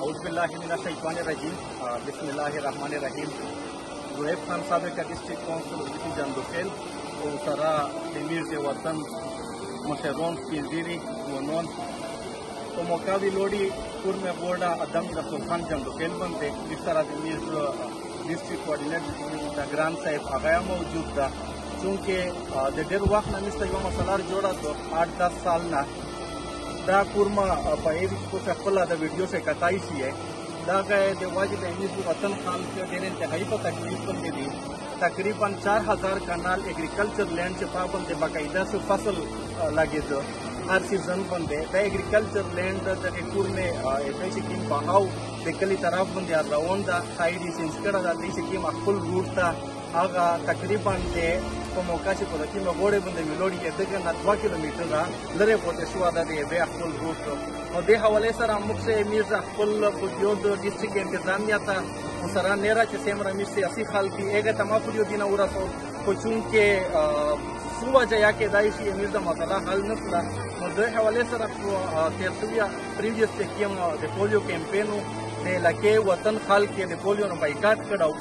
اعوذ باللہ من الشیطان الرجیم بسم اللہ الرحمن الرحیم زویب خان صاحب کا ڈسٹرکٹ کونسل کی جان دوکیل او سرا امیر دے وطن مشرون کی زیری ونون تو موقع بھی لوڑی پور میں بورڈا ادم رسول خان جان دوکیل بنتے اس طرح امیر ډیسټریکټ کوارډینیټ د ګران صاحب هغه موجود ده چونکه د ډېر وخت نه نشته یوه مسله جوړه شوه آټ دس سال نه دا کور ما په یوې کښې څه خپله د ویډیو څه کتای شي دا که د واجب احمد وطن خان کې ډېر انتهایی په تکلیف باندې دي تقریبا چار هزار کانال ایګریکلچر لینډ چې په باندې باقاعده څه فصل لګېده هر سیزن باندې د ایګریکلچر لینډ د کور مې ایسای چې کیم بهاو د کلی طرف باندې روان ده خای دې سنس کړه دا دې چې ما خپل روټ ته هغه تقریبا د په موقع چې په دکی مغوړې باندې ویلوړ یې دغه نه 2 کیلومتر را لره پورته شو دا دې بیا خپل روټ او د حواله سره موږ سه میرزا خپل په یو د ډیسټریکټ انتظامیه ته سره نه را چې سیمرا مې سیاسي خلک یې هغه تمام پولیو دینه ورسو خو چون کې سوه جیا کې دای شي میرزا مطلع حل نه کړه نو د حواله سره تیر شوی پریویس ته کیم د پولیو کمپینو د علاقې وطن خلک د پولیو نه بایکاټ کړو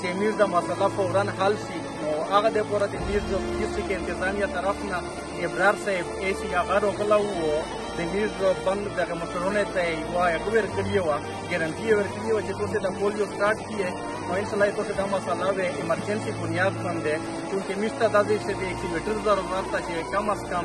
چې میر د مسله فورا حل شي نو هغه د پوره د میر د کیسې کې انتظامیه طرف نه ابرار صاحب ای سی هغه روغلا وو د میر د بند د مسلونه ته یو هغه ورکړی و ګارانټي ورکړی و چې تاسو د پولیو سٹارټ کیه نو ان شاء الله تاسو دا مسله به ایمرجنسي بنیاد باندې چې مشته د دې چې د ایکټیویټر ضرورت ته چې کم از کم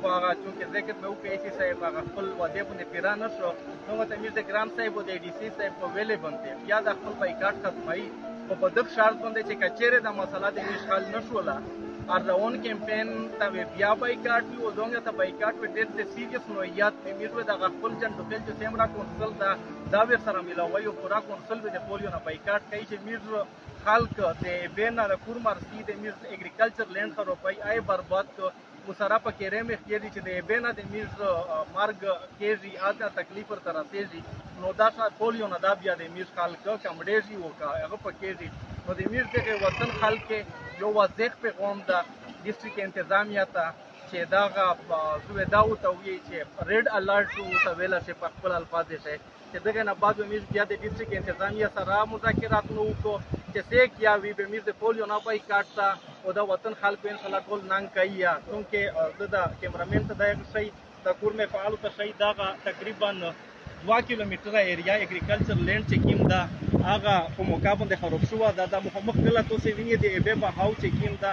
خو هغه چونکه ذکر مې وکړ ایسي صاحب هغه خپل وعده باندې پیرا نه شو نو مته میر د ګرام صاحب او د ډي سي صاحب په ویلې باندې بیا د خپل بایکاټ ختمایي خو په دغه شرط باندې چې کچېرې د مسله د اشغال نه شوله ارزون کمپاین ته بیا بایکاټ وي او زموږ ته بایکاټ وي ډېر د سیریس نوعیت وي میر به دغه خپل جنډوفیل چې سیمرا کونسل ده دا به سره میلاوي او پوره کونسل به د پولیو نه بایکاټ کوي چې میر خلک د بین نه د کور مرسي د میر اګریکلچر لینډ خرابوي آی برباد کو مسره په کېرې مې خېدي چې د ابې نه د میز مرګ کېږي آتا تکلیف ورته رسېږي نو دا څه ټول یو نه دا بیا د میز خلک کمړېږي او که هغه په کېږي نو د میز دغه وطن خلک یو وزیق په غوم ده ډسټریکټ انتظامیه ته چې دغه زوی دا وتوي چې ریډ الرټ وتویل چې په خپل الفاظ یې چې دغه نه بعد به موږ بیا د ډیسټریکټ انتظامیه سره مذاکرات نو وکړو چې څه کیا وی به موږ ټول یو نه پای کاټ تا او دا وطن خلک ان شاء الله ټول ننګ کوي یا څنګه د کیمرامین ته دغه شي د کور مې فعال ته شي دا تقریبا 2 کیلومتره ایریا اګریکلچر لینډ چې کیم دا هغه په موقع باندې خراب شو دا د مخامخ کله توسې ویني دی به په هاو چې کیم دا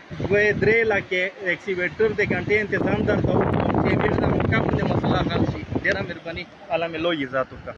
دوه درې لکه ایکسیویټر د ګنټې انتظام درته وکړو چې بیرته مو کم د مسله حل شي ډېره مهرباني الله مې لوی عزت وکړه